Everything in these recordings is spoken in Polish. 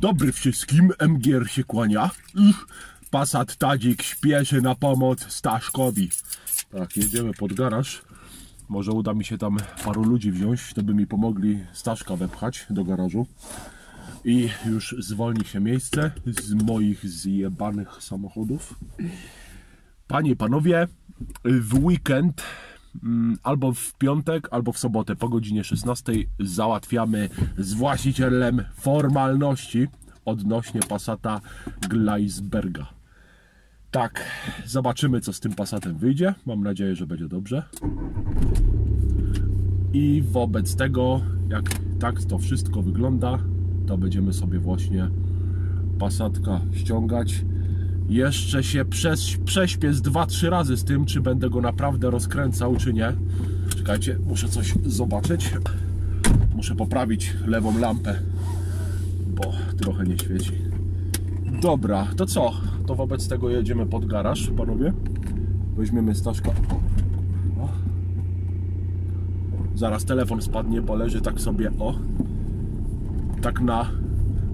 Dobry wszystkim, MGR się kłania. Uch, Passat Tadzik śpieszy na pomoc Staszkowi. Tak, jedziemy pod garaż. Może uda mi się tam paru ludzi wziąć, to by mi pomogli Staszka wepchać do garażu. I już zwolni się miejsce z moich zjebanych samochodów. Panie i panowie, w weekend albo w piątek, albo w sobotę po godzinie 16 załatwiamy z właścicielem formalności odnośnie Passata Gleisberga. Tak, zobaczymy co z tym Passatem wyjdzie. Mam nadzieję, że będzie dobrze. I wobec tego, jak tak to wszystko wygląda, to będziemy sobie właśnie Passatka ściągać. Jeszcze się przes, prześpię z 2-3 razy z tym, czy będę go naprawdę rozkręcał, czy nie. Czekajcie, muszę coś zobaczyć. Muszę poprawić lewą lampę, bo trochę nie świeci. Dobra, to co? To wobec tego jedziemy pod garaż, panowie. Weźmiemy Staszka. O. Zaraz telefon spadnie, bo leży tak sobie, o. Tak na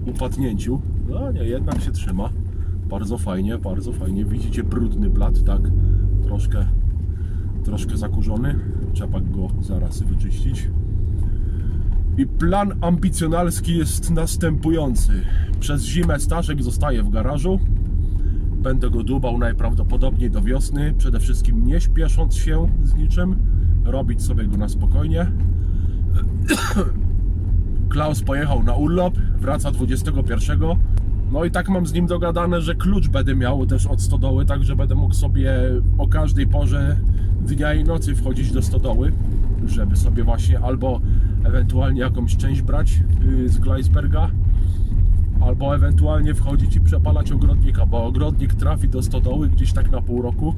upadnięciu. No nie, jednak się trzyma. Bardzo fajnie, bardzo fajnie. Widzicie brudny blat, tak? Troszkę, troszkę zakurzony. Trzeba go zaraz wyczyścić. I plan ambicjonalski jest następujący. Przez zimę Staszek zostaje w garażu. Będę go dubał najprawdopodobniej do wiosny. Przede wszystkim nie śpiesząc się z niczym. Robić sobie go na spokojnie. Klaus pojechał na urlop, wraca 21. No i tak mam z nim dogadane, że klucz będę miał też od stodoły, także będę mógł sobie o każdej porze dnia i nocy wchodzić do stodoły, żeby sobie właśnie albo ewentualnie jakąś część brać yy, z Gleisberga, albo ewentualnie wchodzić i przepalać ogrodnika, bo ogrodnik trafi do stodoły gdzieś tak na pół roku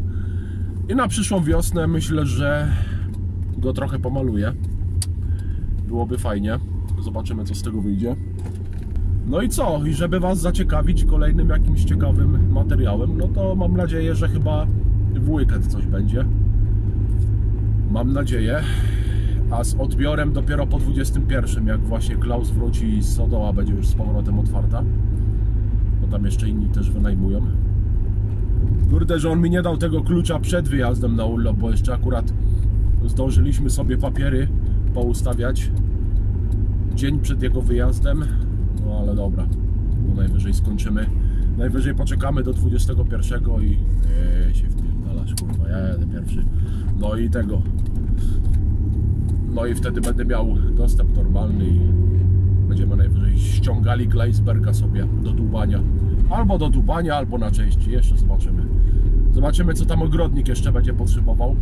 i na przyszłą wiosnę myślę, że go trochę pomaluję. Byłoby fajnie. Zobaczymy, co z tego wyjdzie. No i co? I żeby Was zaciekawić kolejnym jakimś ciekawym materiałem, no to mam nadzieję, że chyba w weekend coś będzie. Mam nadzieję. A z odbiorem dopiero po 21, jak właśnie Klaus wróci i Sodoła będzie już z powrotem otwarta. Bo tam jeszcze inni też wynajmują. Kurde, że on mi nie dał tego klucza przed wyjazdem na urlop, bo jeszcze akurat zdążyliśmy sobie papiery poustawiać dzień przed jego wyjazdem. Ale dobra, no najwyżej skończymy. Najwyżej poczekamy do 21 i eee, się wpierdalasz, kurwa, ja jadę pierwszy. No i tego. No i wtedy będę miał dostęp normalny i będziemy najwyżej ściągali Gleisberga sobie do dubania. Albo do dubania, albo na części, jeszcze zobaczymy. Zobaczymy co tam ogrodnik jeszcze będzie potrzebował.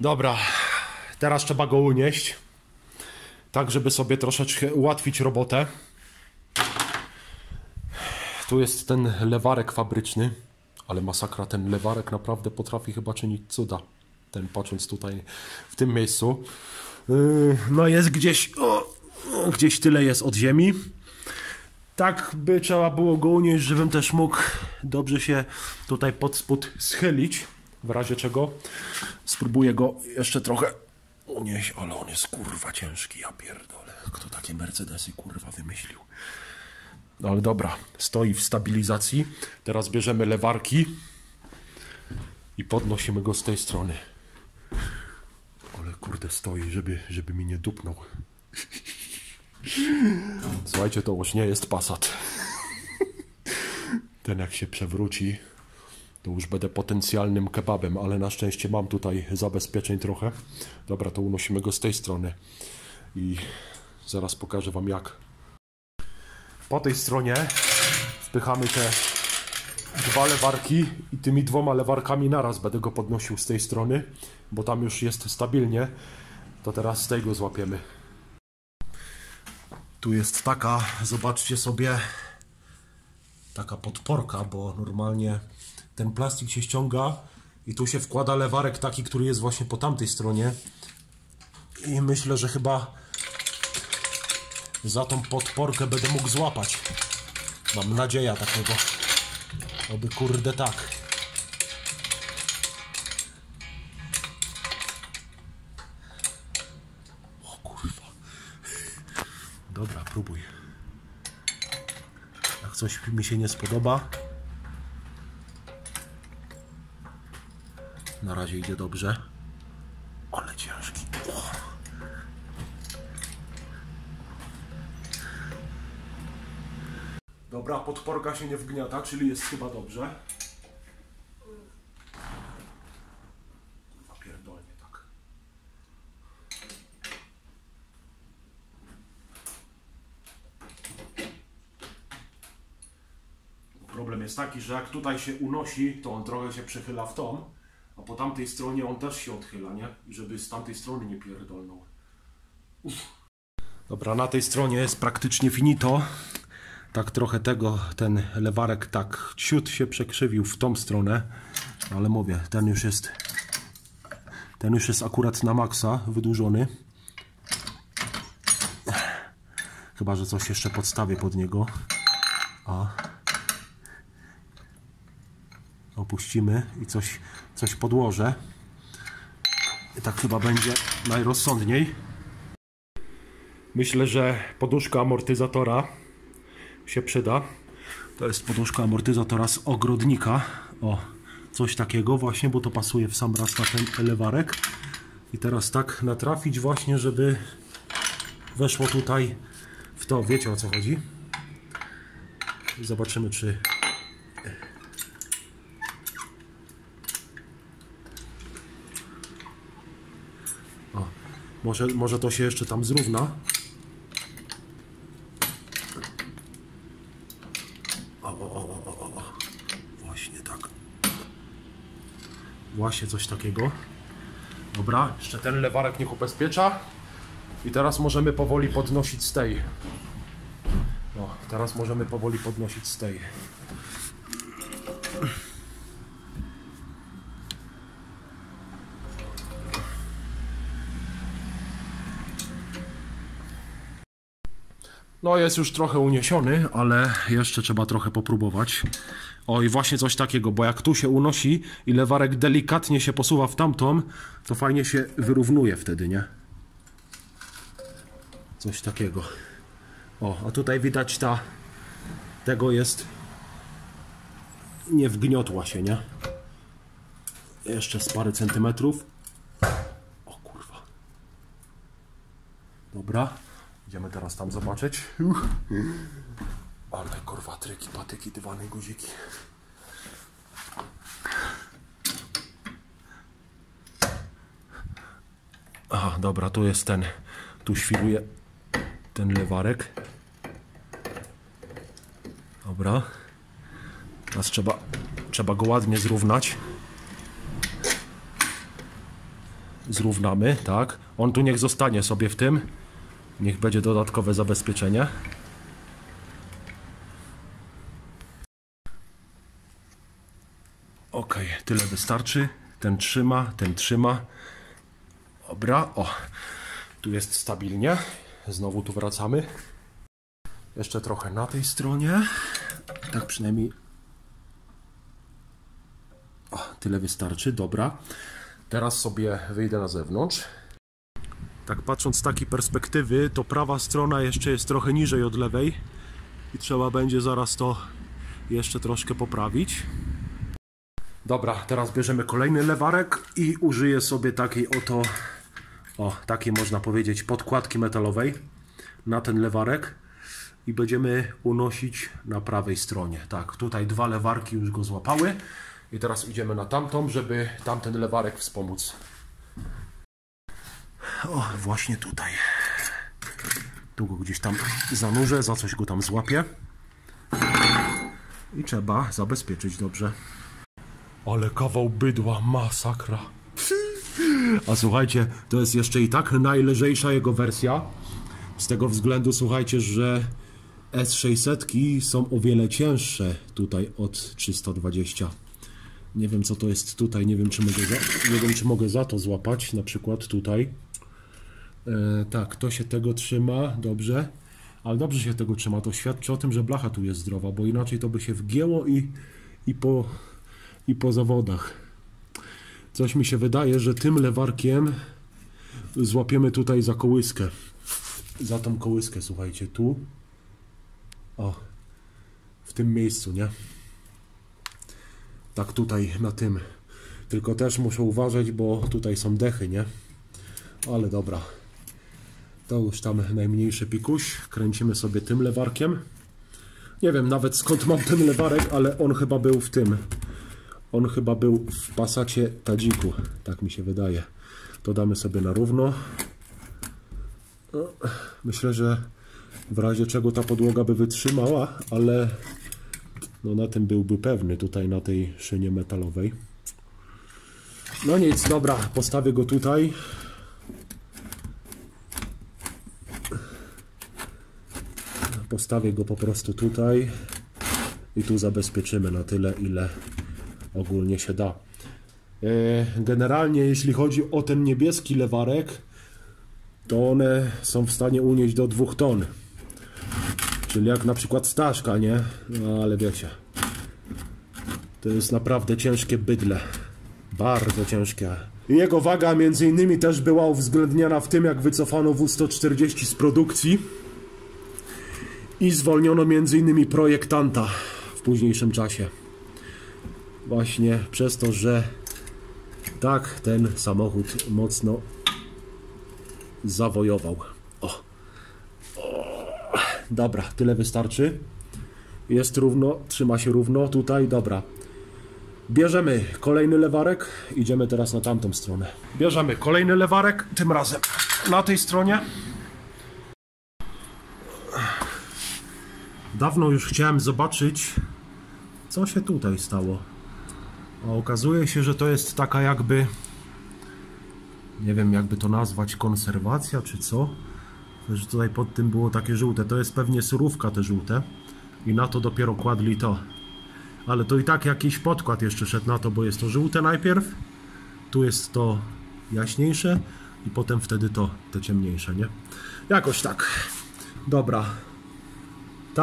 Dobra, teraz trzeba go unieść. Tak, żeby sobie troszeczkę ułatwić robotę. Tu jest ten lewarek fabryczny, ale masakra, ten lewarek naprawdę potrafi chyba czynić cuda. Ten patrząc tutaj w tym miejscu. Yy, No jest gdzieś, o, gdzieś tyle jest od ziemi. Tak by trzeba było go unieść, żebym też mógł dobrze się tutaj pod spód schylić. W razie czego spróbuję go jeszcze trochę unieść, ale on jest kurwa ciężki, ja pierdolę. Kto takie Mercedesy kurwa wymyślił? No ale dobra, stoi w stabilizacji. Teraz bierzemy lewarki i podnosimy go z tej strony. Ale kurde stoi, żeby, żeby mi nie dupnął. Słuchajcie, to już nie jest Passat. Ten jak się przewróci, to już będę potencjalnym kebabem, ale na szczęście mam tutaj zabezpieczeń trochę. Dobra, to unosimy go z tej strony i zaraz pokażę Wam jak. Po tej stronie wpychamy te dwa lewarki i tymi dwoma lewarkami naraz będę go podnosił z tej strony, bo tam już jest stabilnie. To teraz z tego złapiemy. Tu jest taka, zobaczcie sobie, taka podporka, bo normalnie ten plastik się ściąga i tu się wkłada lewarek taki, który jest właśnie po tamtej stronie. I myślę, że chyba za tą podporkę będę mógł złapać. Mam nadzieję takiego. Oby kurde tak. O kurwa. Dobra, próbuj. Jak coś mi się nie spodoba. Na razie idzie dobrze. Ale ciężki. Dobra, podporka się nie wgniata, czyli jest chyba dobrze. Kurwa, pierdolnie tak. Problem jest taki, że jak tutaj się unosi, to on trochę się przechyla w tą, po tamtej stronie on też się odchyla, nie? Żeby z tamtej strony nie pierdolnął. Dobra, na tej stronie jest praktycznie finito. Tak trochę tego, ten lewarek tak ciut się przekrzywił w tą stronę, ale mówię, ten już jest ten już jest akurat na maksa wydłużony. Chyba, że coś jeszcze podstawię pod niego. A opuścimy i coś, coś podłożę. I tak chyba będzie najrozsądniej. Myślę, że poduszka amortyzatora się przyda. To jest poduszka amortyzatora z ogrodnika. O, coś takiego właśnie, bo to pasuje w sam raz na ten lewarek. I teraz tak natrafić właśnie, żeby weszło tutaj w to. Wiecie o co chodzi? Zobaczymy, czy może, może to się jeszcze tam zrówna. O, o, o. Właśnie tak. Właśnie coś takiego. Dobra, jeszcze ten lewarek niech ubezpiecza. I teraz możemy powoli podnosić z tej. No, teraz możemy powoli podnosić z tej. No jest już trochę uniesiony, ale jeszcze trzeba trochę popróbować. O i właśnie coś takiego, bo jak tu się unosi i lewarek delikatnie się posuwa w tamtą, to fajnie się wyrównuje wtedy, nie? Coś takiego. O, a tutaj widać ta... Tego jest... Nie wgniotła się, nie? Jeszcze z parę centymetrów. O kurwa. Dobra. Idziemy teraz tam zobaczyć. Uch. Ale kurwa, tryki, patyki, dywany, guziki. Aha, dobra, tu jest ten, tu świruje ten lewarek. Dobra. Teraz trzeba, trzeba go ładnie zrównać. Zrównamy, tak. On tu niech zostanie sobie w tym. Niech będzie dodatkowe zabezpieczenie. Ok, tyle wystarczy. Ten trzyma, ten trzyma. Dobra, o. Tu jest stabilnie. Znowu tu wracamy. Jeszcze trochę na tej stronie. Tak przynajmniej. O, tyle wystarczy, dobra. Teraz sobie wyjdę na zewnątrz. Tak patrząc z takiej perspektywy, to prawa strona jeszcze jest trochę niżej od lewej i trzeba będzie zaraz to jeszcze troszkę poprawić. Dobra, teraz bierzemy kolejny lewarek i użyję sobie takiej oto, o, takiej można powiedzieć podkładki metalowej na ten lewarek i będziemy unosić na prawej stronie. Tak, tutaj dwa lewarki już go złapały i teraz idziemy na tamtą, żeby tamten lewarek wspomóc. O, właśnie tutaj. Tu go gdzieś tam zanurzę, za coś go tam złapię. I trzeba zabezpieczyć dobrze. Ale kawał bydła, masakra. A słuchajcie, to jest jeszcze i tak najlżejsza jego wersja. Z tego względu słuchajcie, że S600 są o wiele cięższe tutaj od 320. Nie wiem co to jest tutaj, nie wiem czy mogę za, nie wiem, czy mogę za to złapać, na przykład tutaj. E, tak, to się tego trzyma, dobrze. Ale dobrze się tego trzyma, to świadczy o tym, że blacha tu jest zdrowa, bo inaczej to by się wgięło i, i, po, i po zawodach. Coś mi się wydaje, że tym lewarkiem złapiemy tutaj za kołyskę. Za tą kołyskę, słuchajcie, tu. O, w tym miejscu, nie? Tak tutaj, na tym. Tylko też muszę uważać, bo tutaj są dechy, nie? Ale dobra. To już tam najmniejszy pikuś. Kręcimy sobie tym lewarkiem. Nie wiem nawet skąd mam ten lewarek, ale on chyba był w tym. On chyba był w pasacie tadziku. Tak mi się wydaje. To damy sobie na równo. No, myślę, że w razie czego ta podłoga by wytrzymała, ale no na tym byłby pewny tutaj na tej szynie metalowej. No nic, dobra, postawię go tutaj. Postawię go po prostu tutaj i tu zabezpieczymy na tyle, ile ogólnie się da. E, generalnie, jeśli chodzi o ten niebieski lewarek, to one są w stanie unieść do 2 ton. Czyli jak na przykład staszka, nie? No ale wiecie. To jest naprawdę ciężkie bydle. Bardzo ciężkie. Jego waga między innymi też była uwzględniana w tym, jak wycofano W140 z produkcji i zwolniono innymi projektanta w późniejszym czasie. Właśnie przez to, że tak ten samochód mocno zawojował. O. o. Dobra, tyle wystarczy. Jest równo, trzyma się równo tutaj, dobra. Bierzemy kolejny lewarek, idziemy teraz na tamtą stronę. Bierzemy kolejny lewarek, tym razem na tej stronie. Dawno już chciałem zobaczyć, co się tutaj stało. A okazuje się, że to jest taka jakby, nie wiem jakby to nazwać, konserwacja czy co. Że tutaj pod tym było takie żółte. To jest pewnie surówka te żółte. I na to dopiero kładli to. Ale to i tak jakiś podkład jeszcze szedł na to, bo jest to żółte najpierw. Tu jest to jaśniejsze i potem wtedy to, te ciemniejsze, nie? Jakoś tak. Dobra.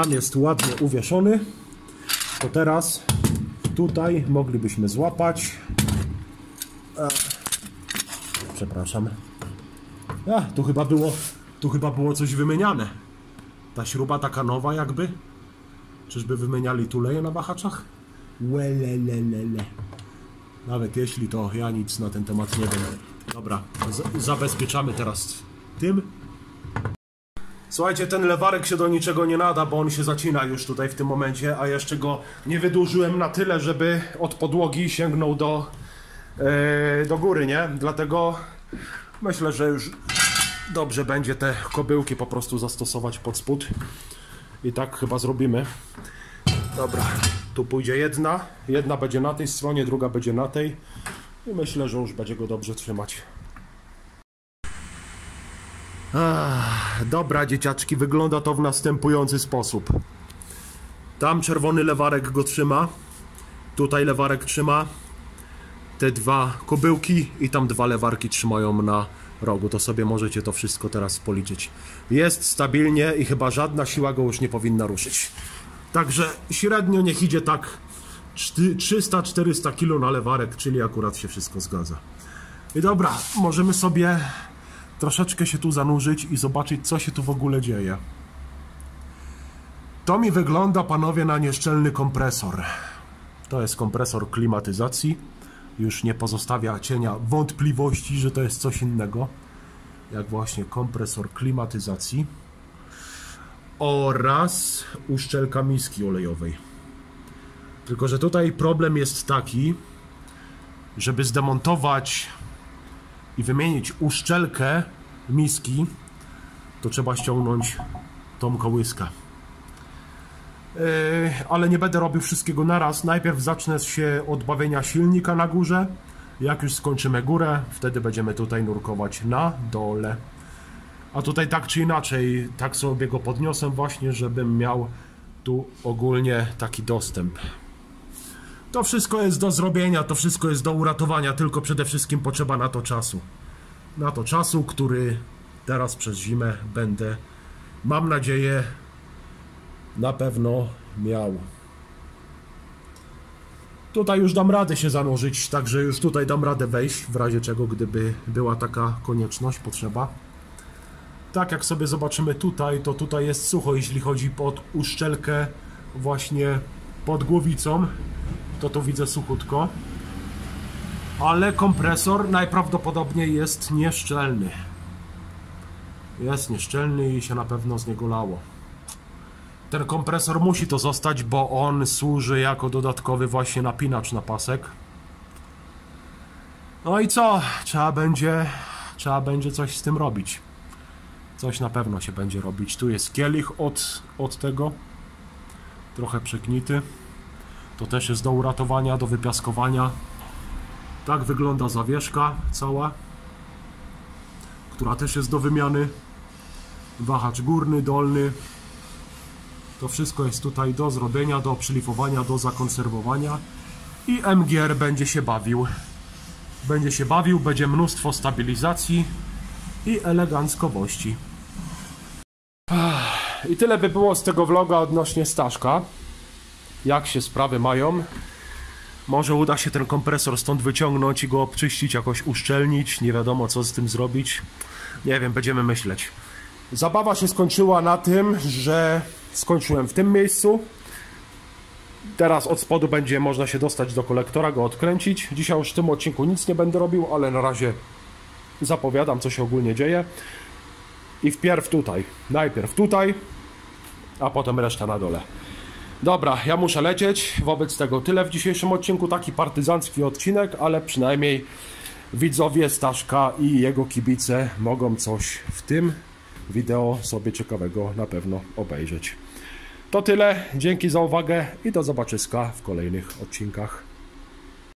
Tam jest ładnie uwieszony. To teraz tutaj moglibyśmy złapać. E, przepraszam. A, tu chyba było, tu chyba było coś wymieniane. Ta śruba taka nowa jakby. Czyżby wymieniali tuleje na wahaczach? Łelelelele. Nawet jeśli to ja nic na ten temat nie wiem. Dobra, zabezpieczamy teraz tym. Słuchajcie, ten lewarek się do niczego nie nada, bo on się zacina już tutaj w tym momencie, a jeszcze go nie wydłużyłem na tyle, żeby od podłogi sięgnął do, yy, do góry, nie? Dlatego myślę, że już dobrze będzie te kobyłki po prostu zastosować pod spód. I tak chyba zrobimy. Dobra, tu pójdzie jedna. Jedna będzie na tej stronie, druga będzie na tej. I myślę, że już będzie go dobrze trzymać. Dobra, dzieciaczki, wygląda to w następujący sposób. Tam czerwony lewarek go trzyma. Tutaj lewarek trzyma te dwa kobyłki i tam dwa lewarki trzymają na rogu. To sobie możecie to wszystko teraz policzyć. Jest stabilnie i chyba żadna siła go już nie powinna ruszyć. Także średnio niech idzie tak 300-400 kg na lewarek, czyli akurat się wszystko zgadza. I dobra, możemy sobie troszeczkę się tu zanurzyć i zobaczyć, co się tu w ogóle dzieje. To mi wygląda, panowie, na nieszczelny kompresor. To jest kompresor klimatyzacji. Już nie pozostawia cienia wątpliwości, że to jest coś innego. Jak właśnie kompresor klimatyzacji. Oraz uszczelka miski olejowej. Tylko, że tutaj problem jest taki, żeby zdemontować i wymienić uszczelkę miski, to trzeba ściągnąć tą kołyskę. Yy, ale nie będę robił wszystkiego naraz. Najpierw zacznę się od bawienia silnika na górze. Jak już skończymy górę, wtedy będziemy tutaj nurkować na dole. A tutaj tak czy inaczej, tak sobie go podniosę właśnie, żebym miał tu ogólnie taki dostęp. To wszystko jest do zrobienia, to wszystko jest do uratowania, tylko przede wszystkim potrzeba na to czasu. Na to czasu, który teraz przez zimę będę, mam nadzieję, na pewno miał. Tutaj już dam radę się zanurzyć, także już tutaj dam radę wejść, w razie czego, gdyby była taka konieczność, potrzeba. Tak jak sobie zobaczymy tutaj, to tutaj jest sucho, jeśli chodzi pod uszczelkę właśnie pod głowicą, to tu widzę suchutko. Ale kompresor najprawdopodobniej jest nieszczelny. Jest nieszczelny i się na pewno z niego lało. Ten kompresor musi to zostać, bo on służy jako dodatkowy właśnie napinacz na pasek. No i co? Trzeba będzie, trzeba będzie coś z tym robić. Coś na pewno się będzie robić. Tu jest kielich od, od tego. Trochę przegnity. To też jest do uratowania, do wypiaskowania. Tak wygląda zawieszka cała, która też jest do wymiany. Wahacz górny, dolny. To wszystko jest tutaj do zrobienia, do przylifowania, do zakonserwowania. I MGR będzie się bawił. Będzie się bawił, będzie mnóstwo stabilizacji i eleganckowości. I tyle by było z tego vloga odnośnie Staszka. Jak się sprawy mają. Może uda się ten kompresor stąd wyciągnąć i go obczyścić, jakoś uszczelnić. Nie wiadomo co z tym zrobić. Nie wiem, będziemy myśleć. Zabawa się skończyła na tym, że skończyłem w tym miejscu. Teraz od spodu będzie można się dostać do kolektora, go odkręcić. Dzisiaj już w tym odcinku nic nie będę robił, ale na razie zapowiadam, co się ogólnie dzieje. I wpierw tutaj. Najpierw tutaj, a potem reszta na dole. Dobra, ja muszę lecieć. Wobec tego tyle w dzisiejszym odcinku. Taki partyzancki odcinek, ale przynajmniej widzowie Staszka i jego kibice mogą coś w tym wideo sobie ciekawego na pewno obejrzeć. To tyle. Dzięki za uwagę i do zobaczyska w kolejnych odcinkach.